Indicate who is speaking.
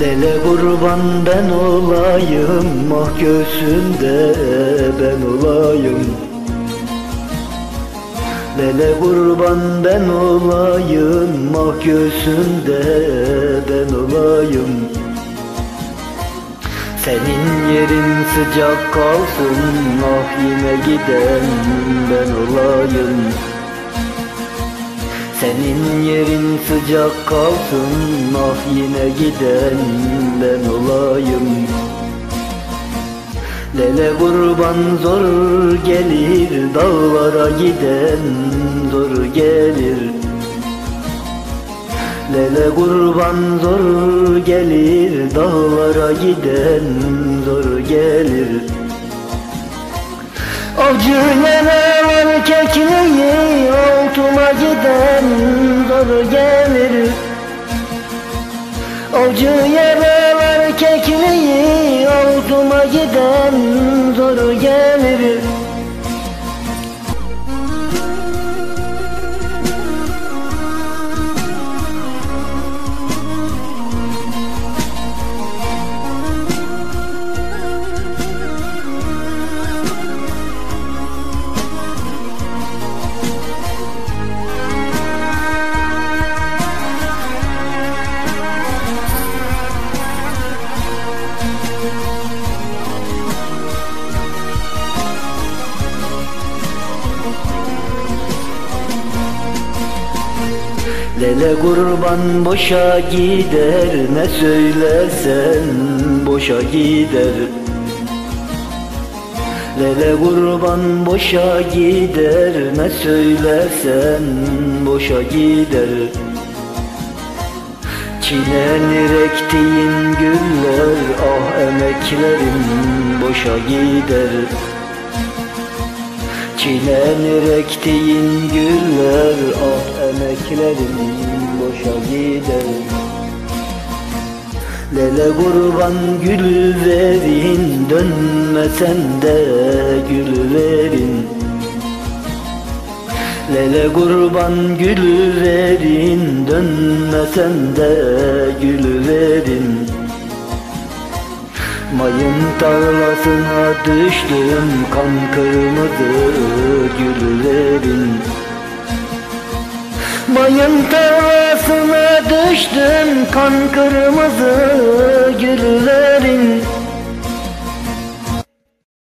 Speaker 1: Lele kurban ben olayım. Mah göğsünde ben olayım. Lele kurban ben olayım. Mah göğsünde ben olayım. Senin yerin sıcak kalsın. Ah yine giden ben olayım senin yerin sıcak kalsın Ah yine giden ben olayım. Lele kurban zor gelir Dağlara giden zor gelir. Lele kurban zor gelir Dağlara giden zor gelir. Avcı yaralar kekliği Altına giden Avcı yaralar Lele kurban boşa gider Ne söylersen boşa gider. Lele kurban boşa gider Ne söylersen boşa gider. Çilenir ektiğin güller Ah emeklerin boşa gider Çilenir ektiğin güller Ah emeklerin boşa gider. Lele kurban gül verin Dönmesen de gül verin Lele kurban gül verin Dönmesen de gül verin Mayın tarlasına düştüm kan kırmızı güllerin Mayın tarlasına düştüm kan kırmızı güllerin